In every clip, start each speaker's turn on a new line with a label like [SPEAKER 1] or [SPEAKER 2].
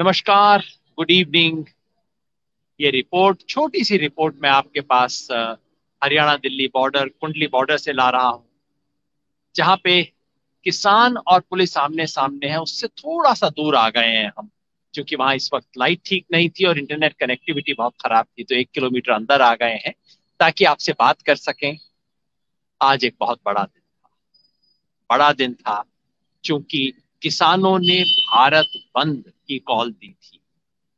[SPEAKER 1] नमस्कार good evening ये report छोटी सी रिपोर्ट मैं आपके पास हरियाणा दिल्ली बॉर्डर कुंडली बॉर्डर से ला रहा हूँ, जहाँ पे किसान और पुलिस आमने सामने है, उससे थोड़ा सा दूर आ गए हैं हम, क्योंकि वहाँ इस वक्त लाइट ठीक नहीं थी और इंटरनेट कनेक्टिविटी बहुत खराब थी तो एक किलोमीटर अंदर आ गए हैं, ताकि आपसे बात कर सकें। आज एक बहुत बड़ा दिन था। बड़ा दिन था, क्योंकि किसानों ने भारत बंद की कॉल दी थी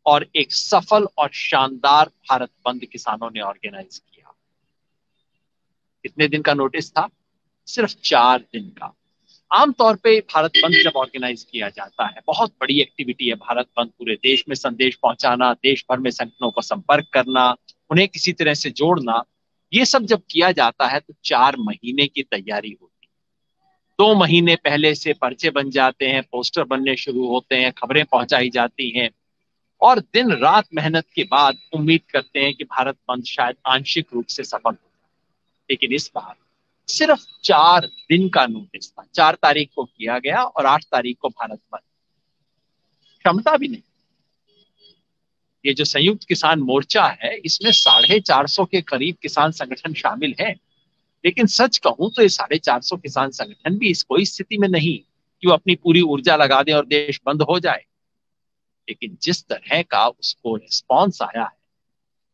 [SPEAKER 1] और एक सफल और शानदार भारत बंद किसानों ने ऑर्गेनाइज किया। कितने दिन का नोटिस था? सिर्फ़ चार दिन का। आमतौर पे भारत बंद जब ऑर्गेनाइज किया जाता है, बहुत बड़ी एक्टिविटी है भारत बंद पूरे देश में संदेश पहुंचाना, देश भर में संगठनों को संपर्क करना, उन्हें किसी तरह से जोड़ना, ये सब जब किया जाता है तो चार महीने की तैयारी होती दो महीने पहले से पर्चे बन जाते हैं, पोस्टर बनने शुरू होते हैं, खबरें पहुंचाई जाती हैं। और दिन रात मेहनत के बाद उम्मीद करते हैं कि भारत बंद शायद आंशिक रूप से सफल हो लेकिन इस बार सिर्फ़ चार दिन का नोटिस था। चार तारीख को किया गया और आठ तारीख को भारत बंद। क्षमता भी नहीं। ये जो संयुक्त किसान मोर्चा है, इसमें साढ़े चार सौ के करीब किसान संगठन शामिल हैं। लेकिन सच कहूँ तो ये साढ़े चार सौ किसान संगठन भी इस कोई स्थिति में नहीं कि वो अपनी पूरी ऊर्जा लगा दें और देश बंद हो जाए। लेकिन जिस तरह का उसको रिस्पॉन्स आया है,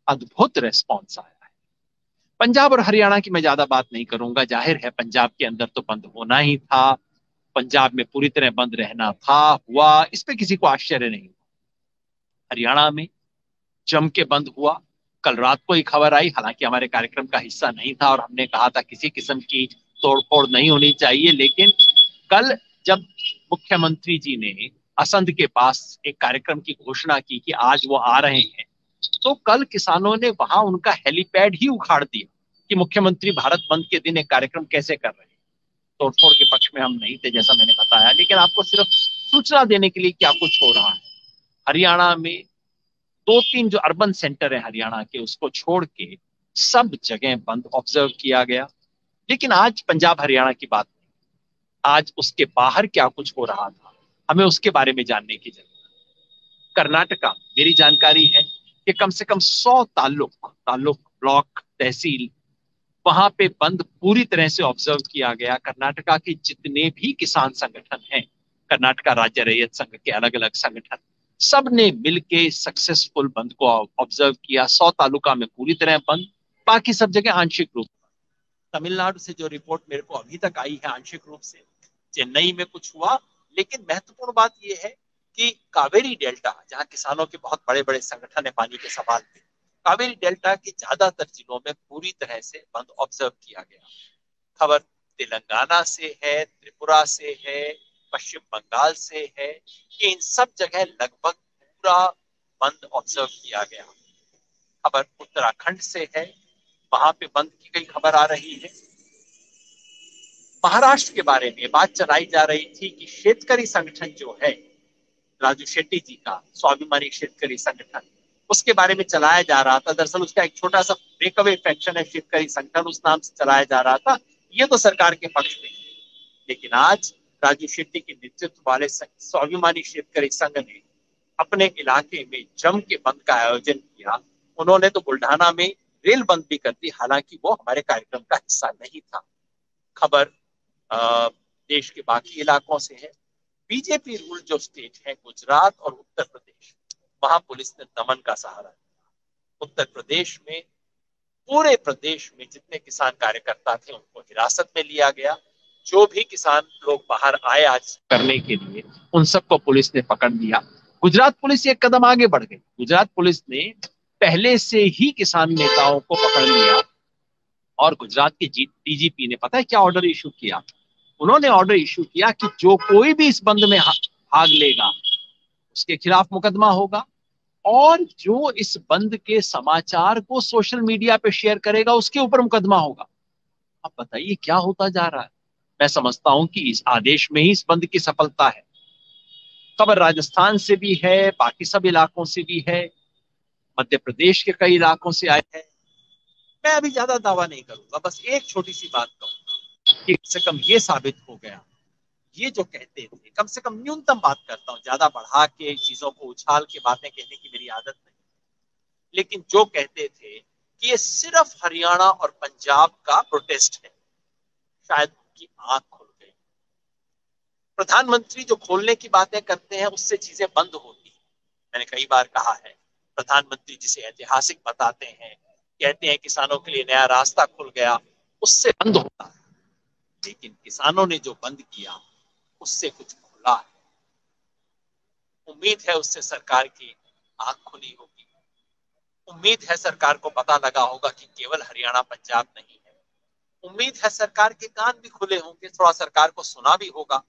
[SPEAKER 1] अद्भुत रिस्पॉन्स आया है। पंजाब और हरियाणा की मैं ज़्यादा बात नहीं करूँगा। ज़ाहिर है पंजाब के अंदर तो बंद होना ही था, पंजाब में पूरी तरह बंद रहना था, हुआ, इस पर किसी को आश्चर्य नहीं हुआ। हरियाणा में जम के बंद हुआ कल रात को ही खबर आई। हालाँकि हमारे कार्यक्रम का हिस्सा नहीं था और हमने कहा था किसी किस्म की तोड़फोड़ नहीं होनी चाहिए, लेकिन कल जब मुख्यमंत्री जी ने असंध के पास एक कार्यक्रम की घोषणा की कि आज वो आ रहे हैं तो कल किसानों ने वहाँ उनका हेलीपैड ही उखाड़ दिया कि मुख्यमंत्री भारत बंद के दिन एक कार्यक्रम कैसे कर रहे हैं। तोड़फोड़ के पक्ष में हम नहीं थे, जैसा मैंने बताया। लेकिन आपको सिर्फ़ सूचना देने के लिए क्या कुछ हो रहा है? हरियाणा में दो तीन जो अर्बन सेंटर है हरियाणा के, उसको छोड़ के सब जगह बंद ऑब्ज़र्व किया गया। लेकिन आज पंजाब हरियाणा की बात नहीं। आज उसके बाहर क्या कुछ हो रहा था, हमें उसके बारे में जानने की ज़रूरत कर्नाटका, मेरी जानकारी है कि कम से कम सौ ताल्लुक ताल्लुक ब्लॉक, तहसील, वहाँ पे बंद पूरी तरह से ऑब्ज़र्व किया गया। कर्नाटका के जितने भी किसान संगठन हैं, कर्नाटका राज्य रैयत संघ के अलग अलग संगठन सबने मिलके सक्सेसफुल बंद को ऑब्ज़र्व किया। सौ तालुका में पूरी तरह बंद, बाकी सब जगह आंशिक रूप। तमिलनाडु से जो रिपोर्ट मेरे को अभी तक आई है आंशिक रूप से, चेन्नई में कुछ हुआ, लेकिन महत्वपूर्ण बात यह है कि कावेरी डेल्टा, जहाँ किसानों के बहुत बड़े बड़े संगठन है पानी के सवाल पे कावेरी डेल्टा के ज़्यादातर जिलों में पूरी तरह से बंद ऑब्ज़र्व किया गया। खबर तेलंगाना से है, त्रिपुरा से है पश्चिम बंगाल से है कि इन सब जगह लगभग पूरा बंद ऑब्ज़र्व किया गया। खबर उत्तराखंड से है, वहाँ पे बंद की गई खबर आ रही है। महाराष्ट्र के बारे में बात चलाई जा रही थी कि शेतकरी संगठन जो है, राजू शेट्टी जी का, स्वाभिमानी शेतकरी संगठन, उसके बारे में चलाया जा रहा था। दरअसल उसका एक छोटा सा ब्रेकअवे फैक्शन है, शेतकरी संगठन, उस नाम से चलाया जा रहा था। ये तो सरकार के पक्ष में लेकिन आज राजू शेट्टी के नेतृत्व वाले स्वाभिमानी शेतकरी संघ ने अपने इलाके में जम के बंद का आयोजन किया। उन्होंने तो बुल्ढाना में रेल बंद भी कर दी, हालाँकि वो हमारे कार्यक्रम का हिस्सा नहीं था। खबर देश के बाकी इलाकों से है। बीजेपी रूल जो स्टेट है, गुजरात और उत्तर प्रदेश, वहाँ पुलिस ने दमन का सहारा दिया उत्तर प्रदेश में, पूरे प्रदेश में जितने किसान कार्यकर्ता थे, उनको हिरासत में लिया गया। जो भी किसान लोग बाहर आए आज करने के लिए, उन सबको पुलिस ने पकड़ लिया। गुजरात पुलिस एक कदम आगे बढ़ गई। गुजरात पुलिस ने पहले से ही किसान नेताओं को पकड़ लिया और गुजरात के डीजीपी ने, पता है क्या ऑर्डर इशू किया? उन्होंने ऑर्डर इशू किया कि जो कोई भी इस बंद में भाग लेगा, उसके खिलाफ मुकदमा होगा और जो इस बंद के समाचार को सोशल मीडिया पे शेयर करेगा, उसके ऊपर मुकदमा होगा। अब बताइए, क्या होता जा रहा है? मैं समझता हूँ कि इस आदेश में ही इस बंद की सफलता है। खबर राजस्थान से भी है, बाकी सब इलाकों से भी है, मध्य प्रदेश के कई इलाकों से आए हैं। मैं अभी ज़्यादा दावा नहीं करूँगा, बस एक छोटी सी बात कहूँगा कि कम से कम ये साबित हो गया। ये जो कहते थे, कम से कम न्यूनतम बात करता हूँ, ज़्यादा बढ़ा के चीज़ों को उछाल के बातें कहने की मेरी आदत नहीं। लेकिन जो कहते थे कि ये सिर्फ़ हरियाणा और पंजाब का प्रोटेस्ट है, शायद उनकी आँख खुल गई। प्रधानमंत्री जो खोलने की बातें करते हैं, उससे चीज़ें बंद होती मैंने कई बार कहा है, प्रधानमंत्री जिसे ऐतिहासिक बताते हैं, कहते हैं, किसानों के लिए नया रास्ता खुल गया, उससे बंद होता है। लेकिन किसानों ने जो बंद किया, उससे कुछ खुला है। उम्मीद है उससे सरकार की आँख खुली होगी। उम्मीद है सरकार को पता लगा होगा कि केवल हरियाणा, पंजाब नहीं उम्मीद है सरकार के कान भी खुले होंगे। थोड़ा सरकार को सुना भी होगा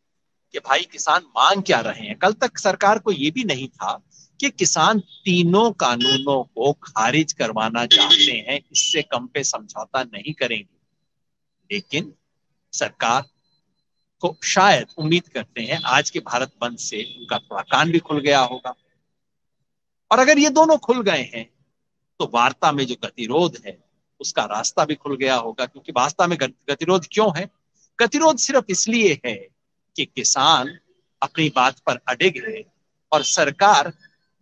[SPEAKER 1] कि भाई किसान मांग क्या रहे हैं। कल तक सरकार को यह भी नहीं था कि किसान तीनों कानूनों को खारिज करवाना चाहते हैं, इससे कम पे समझौता नहीं करेंगे। लेकिन सरकार को शायद उम्मीद करते हैं आज के भारत बंद से उनका थोड़ा कान भी खुल गया होगा। और अगर ये दोनों खुल गए हैं तो वार्ता में जो गतिरोध है उसका रास्ता भी खुल गया होगा, क्योंकि वार्ता में गतिरोध क्यों है? गतिरोध सिर्फ़ इसलिए है कि किसान अपनी बात पर अडिग है और सरकार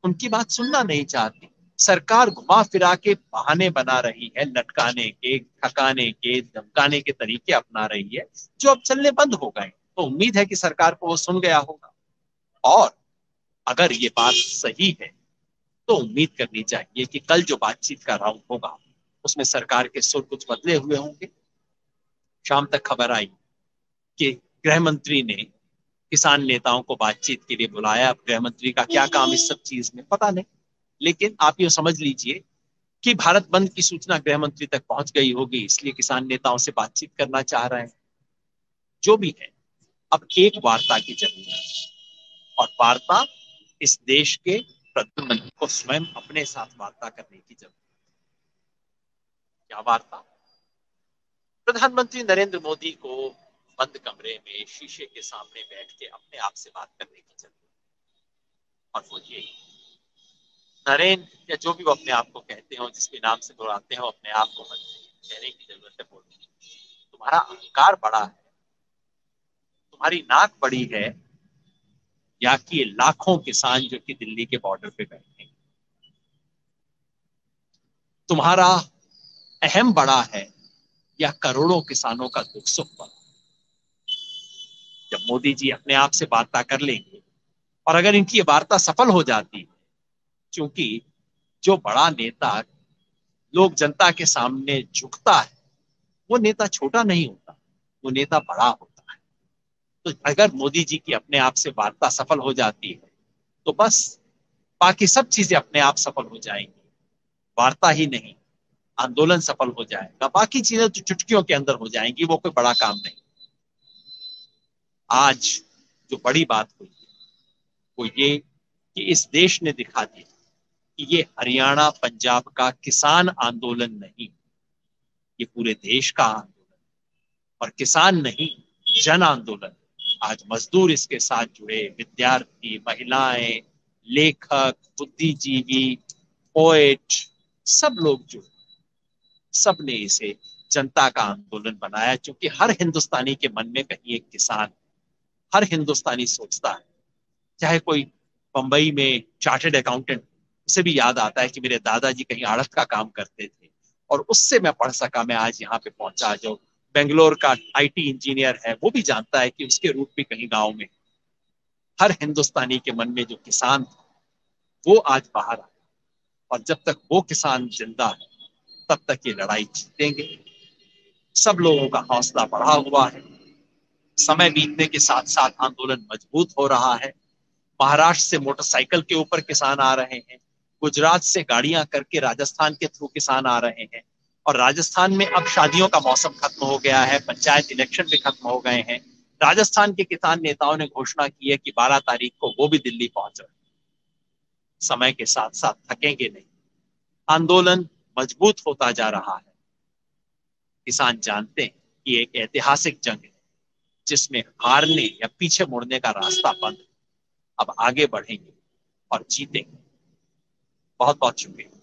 [SPEAKER 1] उनकी बात सुनना नहीं चाहती। सरकार घुमा फिरा के बहाने बना रही है, लटकाने के, थकाने के, धमकाने के तरीके अपना रही है, जो अब चलने बंद हो गए। तो उम्मीद है कि सरकार को वो सुन गया होगा। और अगर ये बात सही है तो उम्मीद करनी चाहिए कि कल जो बातचीत का राउंड होगा उसमें सरकार के सुर कुछ बदले हुए होंगे। शाम तक खबर आई कि गृह मंत्री ने किसान नेताओं को बातचीत के लिए बुलाया। अब गृह मंत्री का क्या काम इस सब चीज़ में, पता नहीं। लेकिन आप ये समझ लीजिए कि भारत बंद की सूचना गृह मंत्री तक पहुँच गई होगी, इसलिए किसान नेताओं से बातचीत करना चाह रहे हैं। जो भी है, अब एक वार्ता की ज़रूरत और वार्ता इस देश के प्रधानमंत्री को स्वयं अपने साथ वार्ता करने की ज़रूरत क्या वार्ता प्रधानमंत्री नरेंद्र मोदी को बंद कमरे में शीशे के सामने बैठ के अपने आप से बात करने की ज़रूरत और वो ये नरेंद्र या जो भी वो अपने आप को कहते हो, जिसके नाम से बुलाते हो, अपने आप को कहने की ज़रूरत है बोलने तुम्हारा अहंकार बड़ा है। तुम्हारी नाक बड़ी है। या कि लाखों किसान जो कि दिल्ली के बॉर्डर पे बैठे हैं। तुम्हारा अहम बड़ा है, या करोड़ों किसानों का दुख सुख बड़ा जब मोदी जी अपने आप से वार्ता कर लेंगे, और अगर इनकी वार्ता सफल हो जाती है, क्योंकि जो बड़ा नेता लोग जनता के सामने झुकता है, वो नेता छोटा नहीं होता, वो नेता बड़ा होता है। तो अगर मोदी जी की अपने आप से वार्ता सफल हो जाती है तो बस बाकी सब चीज़ें अपने आप सफल हो जाएँगी। वार्ता ही नहीं आंदोलन सफल हो जाएगा। बाकी चीज़ें तो चुटकियों के अंदर हो जाएँगी, वो कोई बड़ा काम नहीं। आज जो बड़ी बात हुई वो ये कि इस देश ने दिखा दिया कि ये हरियाणा, पंजाब का किसान आंदोलन नहीं, ये पूरे देश का आंदोलन और किसान नहीं, जन आंदोलन आज मजदूर इसके साथ जुड़े, विद्यार्थी, महिलाएँ, लेखक, बुद्धिजीवी पोएट सब लोग जुड़े। सबने इसे जनता का आंदोलन बनाया, क्योंकि हर हिंदुस्तानी के मन में कहीं एक किसान, हर हिंदुस्तानी सोचता है। चाहे कोई बंबई में चार्टेड अकाउंटेंट, उसे भी याद आता है कि मेरे दादाजी कहीं आड़त का काम करते थे, और उससे मैं पढ़ सका, मैं आज यहाँ पे पहुँचा, जो बेंगलोर का आईटी इंजीनियर है, वो भी जानता है कि उसके रूप भी कहीं गाँव में। हर हिंदुस्तानी के मन में जो किसान था वो आज बाहर आया, और जब तक वो किसान ज़िंदा है तब तक ये लड़ाई जीतेंगे। सब लोगों का हौसला बढ़ा हुआ है। समय बीतने के साथ साथ आंदोलन मज़बूत हो रहा है। महाराष्ट्र से मोटरसाइकिल के ऊपर किसान आ रहे हैं। गुजरात से गाड़ियाँ करके राजस्थान के थ्रू किसान आ रहे हैं। और राजस्थान में अब शादियों का मौसम खत्म हो गया है। पंचायत इलेक्शन भी खत्म हो गए हैं। राजस्थान के किसान नेताओं ने घोषणा की है कि 12 तारीख को वो भी दिल्ली पहुँच रहे समय के साथ साथ थकेंगे नहीं। आंदोलन मज़बूत होता जा रहा है। किसान जानते हैं कि एक ऐतिहासिक जंग है, जिसमें हारने या पीछे मुड़ने का रास्ता बंद अब आगे बढ़ेंगे और जीतेंगे। बहुत बहुत शुक्रिया।